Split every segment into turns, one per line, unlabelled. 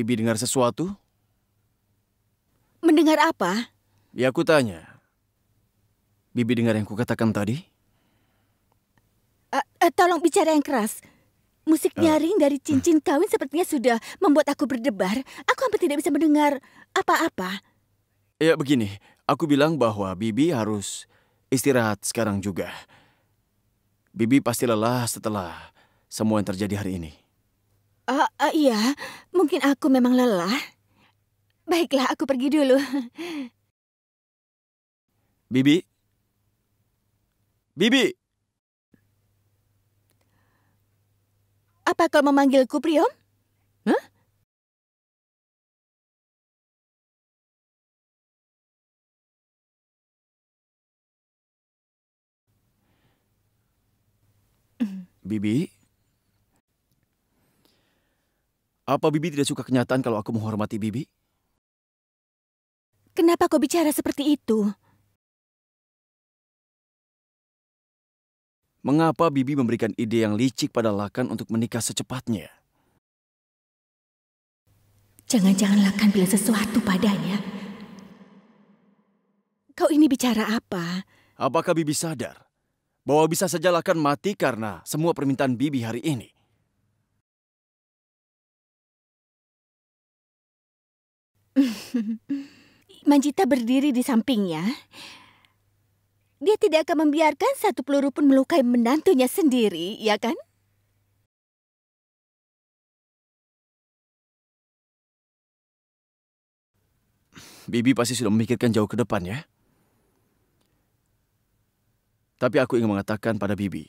Bibi dengar sesuatu?
Mendengar apa?
Ya aku tanya. Bibi dengar yang kukatakan tadi?
Uh, uh, tolong bicara yang keras. Musik
Uh.
nyaring dari cincin kawin sepertinya sudah membuat aku berdebar. Aku hampir tidak bisa mendengar apa-apa.
Ya begini, aku bilang bahwa Bibi harus istirahat sekarang juga. Bibi pasti lelah setelah semua yang terjadi hari ini.
Uh, uh, iya, mungkin aku memang lelah. Baiklah, aku pergi dulu.
Bibi? Bibi!
Apa kau memanggilku, Priom? Hah?
Bibi? Apa Bibi tidak suka kenyataan kalau aku menghormati Bibi?
Kenapa kau bicara seperti itu?
Mengapa Bibi memberikan ide yang licik pada Lakan untuk menikah secepatnya?
Jangan-jangan Lakan bilang sesuatu padanya. Kau ini bicara apa?
Apakah Bibi sadar bahwa bisa saja Lakan mati karena semua permintaan Bibi hari ini?
Manjita berdiri di sampingnya. Dia tidak akan membiarkan satu peluru pun melukai menantunya sendiri, ya kan?
Bibi pasti sudah memikirkan jauh ke depan ya. Tapi aku ingin mengatakan pada Bibi,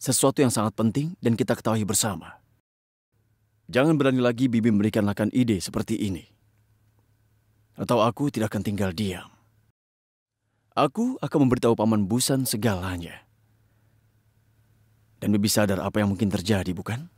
sesuatu yang sangat penting dan kita ketahui bersama. Jangan berani lagi Bibi memberikan Lakan ide seperti ini. Atau aku tidak akan tinggal diam. Aku akan memberitahu Paman Busan segalanya. Dan Bibi sadar apa yang mungkin terjadi, bukan?